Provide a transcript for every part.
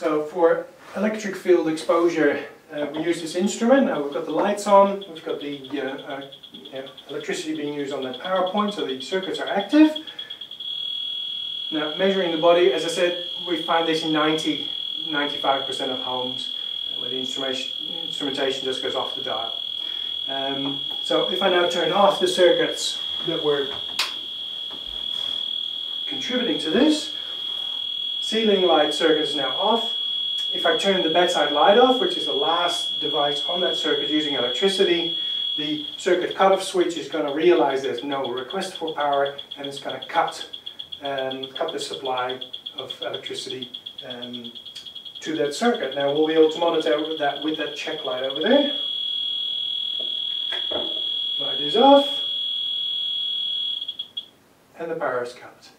So for electric field exposure, uh, we use this instrument. Now we've got the lights on, we've got the uh, uh, electricity being used on that power point, so the circuits are active. Now measuring the body, as I said, we find this in 90, 95% of homes where the instrumentation, just goes off the dial. Um, so if I now turn off the circuits that were contributing to this, ceiling light circuit is now off. If I turn the bedside light off, which is the last device on that circuit using electricity, the circuit cutoff switch is going to realize there's no request for power and it's going to cut um, cut the supply of electricity um, to that circuit. Now we'll be able to monitor that with that check light over there. Light is off and the power is cut.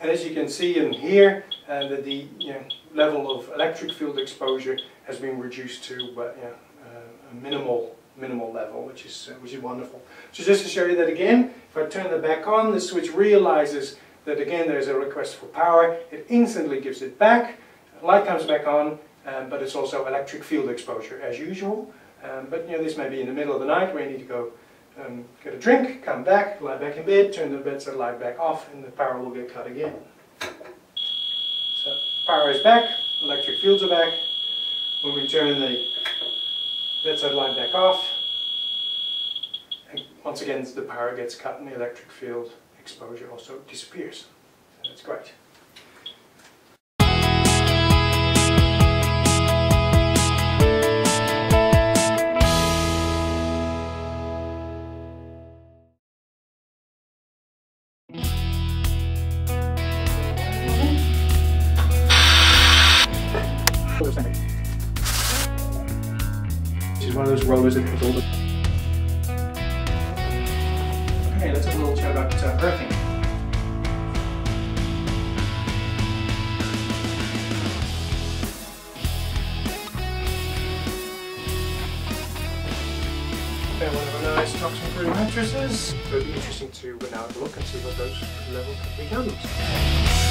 And as you can see in here, uh, the, the you know, level of electric field exposure has been reduced to uh, you know, uh, a minimal minimal level, which is uh, which is wonderful. So just to show you that again, if I turn the back on, the switch realizes that again there's a request for power. It instantly gives it back. Light comes back on, um, but it's also electric field exposure as usual. Um, but you know this may be in the middle of the night where you need to go um, get a drink, come back, lie back in bed, turn the bedside light back off, and the power will get cut again. So power is back, electric fields are back. When we turn the bedside light back off, and once again the power gets cut and the electric field exposure also disappears. So that's great. Is one of those rollers that put all the... Okay, let's have a little chat about uh, earthing. Okay, one of our nice toxin-free mattresses. It'll be interesting to now look and see what those levels level becomes.